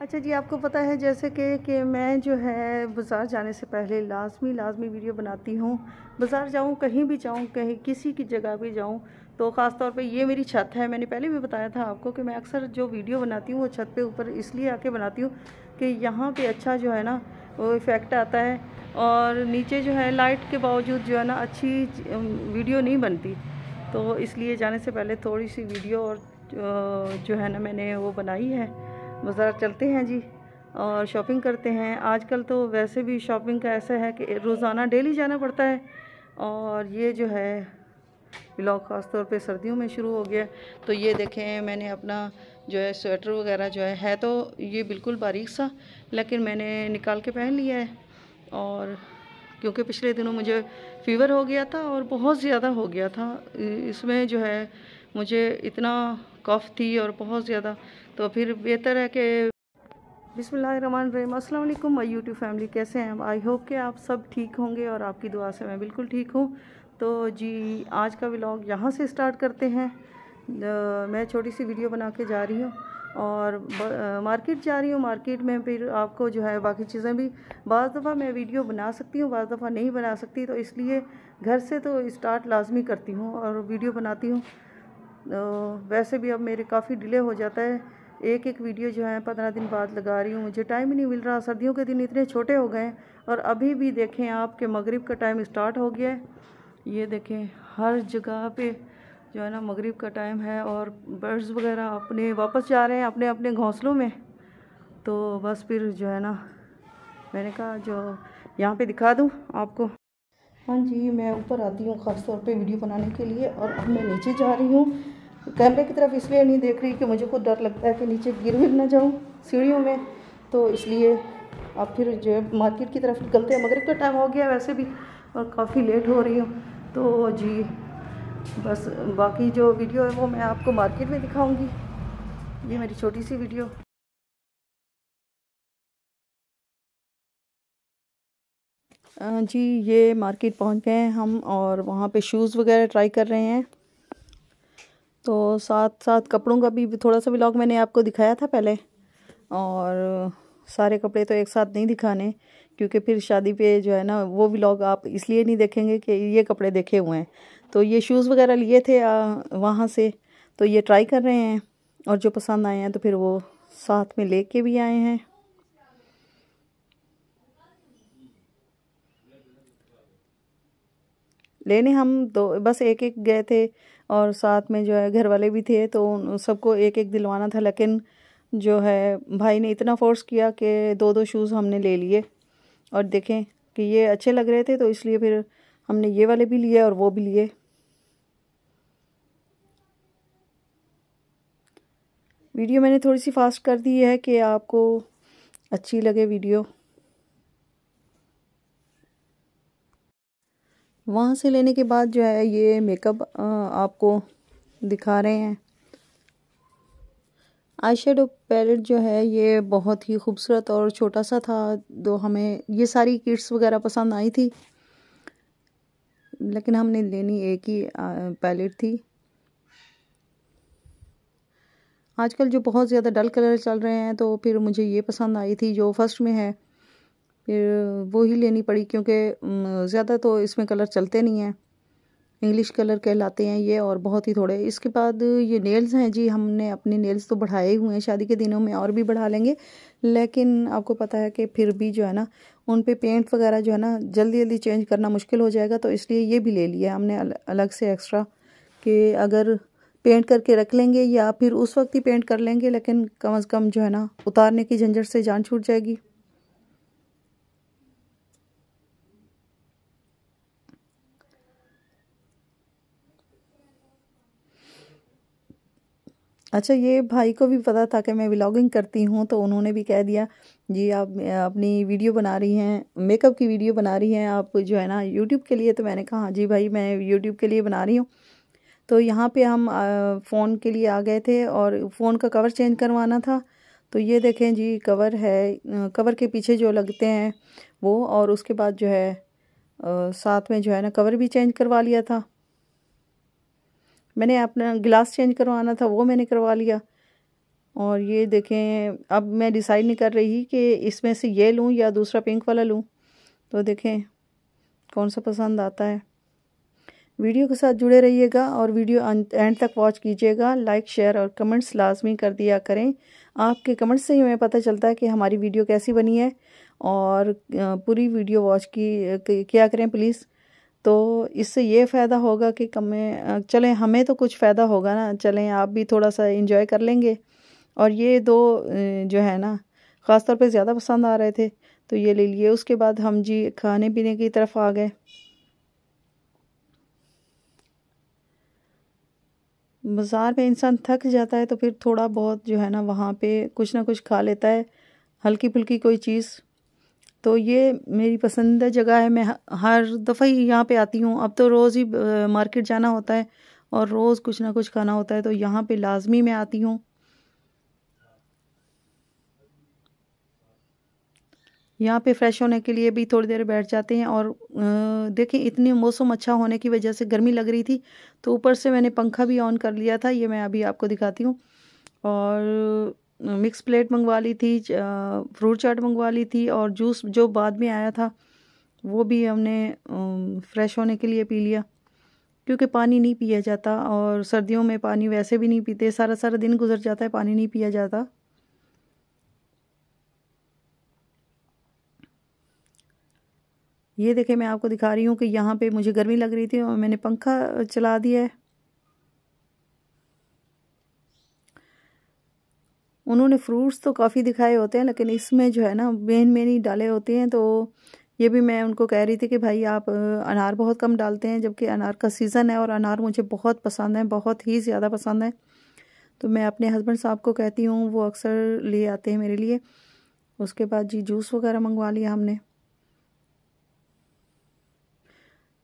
अच्छा जी, आपको पता है जैसे कि कि मैं जो है बाज़ार जाने से पहले लाजमी लाजमी वीडियो बनाती हूँ। बाज़ार जाऊँ, कहीं भी जाऊँ, कहीं किसी की जगह भी जाऊँ तो ख़ास तौर पे ये मेरी छत है। मैंने पहले भी बताया था आपको कि मैं अक्सर जो वीडियो बनाती हूँ वो छत पे ऊपर इसलिए आके बनाती हूँ कि यहाँ पे अच्छा जो है ना, वो इफ़ेक्ट आता है और नीचे जो है लाइट के बावजूद जो है ना, अच्छी वीडियो नहीं बनती। तो इसलिए जाने से पहले थोड़ी सी वीडियो और जो है ना मैंने वो बनाई है। बाज़ार चलते हैं जी और शॉपिंग करते हैं। आजकल तो वैसे भी शॉपिंग का ऐसा है कि रोज़ाना डेली जाना पड़ता है और ये जो है ब्लॉग ख़ास तौर पे सर्दियों में शुरू हो गया। तो ये देखें, मैंने अपना जो है स्वेटर वगैरह जो है है तो ये बिल्कुल बारीक सा, लेकिन मैंने निकाल के पहन लिया है और क्योंकि पिछले दिनों मुझे फ़ीवर हो गया था और बहुत ज़्यादा हो गया था। इसमें जो है मुझे इतना कफ़ थी और बहुत ज़्यादा। तो फिर बेहतर है कि बिसमीम अल्लाम माई यूट्यूब फैमिली, कैसे हैं आई होप कि आप सब ठीक होंगे और आपकी दुआ से मैं बिल्कुल ठीक हूँ। तो जी, आज का व्लॉग यहाँ से स्टार्ट करते हैं। मैं छोटी सी वीडियो बना के जा रही हूँ और मार्केट जा रही हूँ। मार्केट में फिर आपको जो है बाकी चीज़ें भी बज़ दफ़ा मैं वीडियो बना सकती हूँ, बज़ दफ़ा नहीं बना सकती। तो इसलिए घर से तो स्टार्ट लाजमी करती हूँ और वीडियो बनाती हूँ। वैसे भी अब मेरे काफ़ी डिले हो जाता है। एक एक वीडियो जो है पंद्रह दिन बाद लगा रही हूँ। मुझे टाइम ही नहीं मिल रहा। सर्दियों के दिन इतने छोटे हो गए और अभी भी देखें आप कि मगरिब का टाइम स्टार्ट हो गया है। ये देखें, हर जगह पे जो है ना मगरिब का टाइम है और बर्ड्स वगैरह अपने वापस जा रहे हैं अपने अपने घोंसलों में। तो बस फिर जो है ना, मैंने कहा जो यहाँ पे दिखा दूँ आपको। हाँ जी, मैं ऊपर आती हूँ ख़ास तौर पे वीडियो बनाने के लिए और अब मैं नीचे जा रही हूँ। कैमरे की तरफ़ इसलिए नहीं देख रही कि मुझे खुद डर लगता है कि नीचे गिर भी ना जाऊँ सीढ़ियों में। तो इसलिए अब फिर जो मार्केट की तरफ़ निकलते हैं, मगर का टाइम हो गया वैसे भी और काफ़ी लेट हो रही हूँ। तो जी, बस बाकी जो वीडियो है वो मैं आपको मार्केट में दिखाऊँगी। ये मेरी छोटी सी वीडियो। जी, ये मार्केट पहुँच गए हैं हम और वहाँ पे शूज़ वगैरह ट्राई कर रहे हैं। तो साथ साथ कपड़ों का भी, थोड़ा सा व्लॉग मैंने आपको दिखाया था पहले और सारे कपड़े तो एक साथ नहीं दिखाने क्योंकि फिर शादी पे जो है ना, वो व्लॉग आप इसलिए नहीं देखेंगे कि ये कपड़े देखे हुए हैं। तो ये शूज़ वगैरह लिए थे वहाँ से। तो ये ट्राई कर रहे हैं और जो पसंद आए हैं तो फिर वो साथ में ले भी आए हैं। लेने हम दो, बस एक एक गए थे और साथ में जो है घर वाले भी थे तो सबको एक एक दिलवाना था, लेकिन जो है भाई ने इतना फोर्स किया कि दो दो शूज़ हमने ले लिए। और देखें कि ये अच्छे लग रहे थे तो इसलिए फिर हमने ये वाले भी लिए और वो भी लिए। वीडियो मैंने थोड़ी सी फास्ट कर दी है कि आपको अच्छी लगे वीडियो। वहाँ से लेने के बाद जो है ये मेकअप आपको दिखा रहे हैं। आई शेडो पैलेट जो है ये बहुत ही खूबसूरत और छोटा सा था तो हमें ये सारी किट्स वगैरह पसंद आई थी। लेकिन हमने लेनी एक ही पैलेट थी। आजकल जो बहुत ज़्यादा डल कलर चल रहे हैं तो फिर मुझे ये पसंद आई थी, जो फ़र्स्ट में है। फिर वो ही लेनी पड़ी क्योंकि ज़्यादा तो इसमें कलर चलते नहीं हैं। इंग्लिश कलर कहलाते हैं ये और बहुत ही थोड़े। इसके बाद ये नेल्स हैं जी, हमने अपने नेल्स तो बढ़ाए हुए हैं। शादी के दिनों में और भी बढ़ा लेंगे। लेकिन आपको पता है कि फिर भी जो है ना, उन पे पेंट वगैरह जो है ना, जल्दी जल्दी चेंज करना मुश्किल हो जाएगा तो इसलिए ये भी ले लिया हमने अलग से एक्स्ट्रा कि अगर पेंट करके रख लेंगे या फिर उस वक्त ही पेंट कर लेंगे, लेकिन कम अज़ कम जो है ना, उतारने की झंझट से जान छूट जाएगी। अच्छा ये भाई को भी पता था कि मैं व्लॉगिंग करती हूँ तो उन्होंने भी कह दिया, जी, आप, अपनी वीडियो बना रही हैं मेकअप की वीडियो बना रही हैं, आप जो है ना यूट्यूब के लिए? तो मैंने कहा हाँ जी भाई, मैं यूट्यूब के लिए बना रही हूँ। तो यहाँ पे हम फ़ोन के लिए आ गए थे और फ़ोन का कवर चेंज करवाना था। तो ये देखें जी कवर है कवर के पीछे जो लगते हैं, वो और उसके बाद जो है साथ में जो है ना कवर भी चेंज करवा लिया था। मैंने अपना गिलास चेंज करवाना था, वो मैंने करवा लिया। और ये देखें, अब मैं डिसाइड नहीं कर रही कि इसमें से ये लूँ या दूसरा पिंक वाला लूँ। तो देखें, कौन सा पसंद आता है। वीडियो के साथ जुड़े रहिएगा और वीडियो एंड तक वॉच कीजिएगा। लाइक शेयर और कमेंट्स लाजमी कर दिया करें। आपके कमेंट्स से ही हमें पता चलता है कि हमारी वीडियो कैसी बनी है। और पूरी वीडियो वॉच की क्या करें प्लीज़ तो इससे ये फ़ायदा होगा कि कम चलें, हमें तो कुछ फ़ायदा होगा ना, चलें, आप भी थोड़ा सा इंजॉय कर लेंगे। और ये दो जो है ना ख़ास तौर पे ज़्यादा पसंद आ रहे थे तो ये ले लिए। उसके बाद हम जी खाने पीने की तरफ़ आ गए। बाज़ार में इंसान थक जाता है तो फिर थोड़ा बहुत जो है ना, वहाँ पे कुछ ना कुछ खा लेता है। हल्की फुल्की कोई चीज़ तो ये मेरी पसंदीदा जगह है। मैं हर दफ़ा ही यहाँ पे आती हूँ। अब तो रोज़ ही मार्केट जाना होता है और रोज़ कुछ ना कुछ खाना होता है। तो यहाँ पे लाजमी मैं आती हूँ। यहाँ पे फ्रेश होने के लिए भी थोड़ी देर बैठ जाते हैं और देखें इतने मौसम अच्छा होने की वजह से गर्मी लग रही थी। तो ऊपर से मैंने पंखा भी ऑन कर लिया था। ये मैं अभी आपको दिखाती हूँ। और मिक्स प्लेट मंगवा ली थी फ्रूट चाट मंगवा ली थी और जूस जो बाद में आया था, वो भी हमने फ्रेश होने के लिए पी लिया। क्योंकि पानी नहीं पिया जाता और सर्दियों में पानी वैसे भी नहीं पीते, सारा सारा दिन गुजर जाता है, पानी नहीं पिया जाता। ये देखे, मैं आपको दिखा रही हूँ कि यहाँ पे मुझे गर्मी लग रही थी और मैंने पंखा चला दिया है। उन्होंने फ्रूट्स तो काफ़ी दिखाए होते हैं, लेकिन इसमें जो है ना मेन मेन ही डाले होते हैं तो ये भी मैं उनको कह रही थी कि भाई आप अनार बहुत कम डालते हैं, जबकि अनार का सीज़न है और अनार मुझे बहुत पसंद है, बहुत ही ज़्यादा पसंद है। तो मैं अपने हस्बैंड साहब को कहती हूँ, वो अक्सर ले आते हैं मेरे लिए। उसके बाद जी जूस वगैरह मंगवा लिया हमने।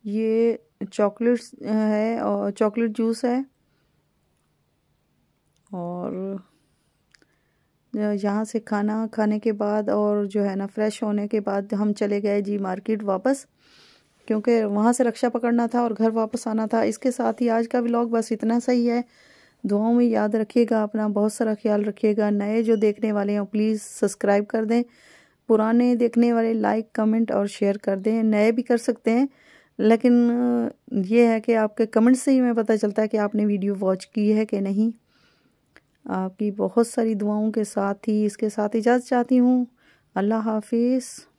ये चॉकलेट्स है और चॉकलेट जूस है। और यहाँ से खाना खाने के बाद और जो है ना फ्रेश होने के बाद हम चले गए जी मार्केट वापस, क्योंकि वहाँ से रक्षा पकड़ना था और घर वापस आना था। इसके साथ ही आज का व्लॉग बस इतना सही है। दुआओं में याद रखिएगा, अपना बहुत सारा ख्याल रखिएगा। नए जो देखने वाले हैं प्लीज़ सब्सक्राइब कर दें। पुराने देखने वाले लाइक कमेंट और शेयर कर दें। नए भी कर सकते हैं, लेकिन ये है कि आपके कमेंट से ही हमें पता चलता है कि आपने वीडियो वॉच की है कि नहीं। आपकी बहुत सारी दुआओं के साथ ही इसके साथ इजाज़त चाहती हूँ। अल्लाह हाफिज़।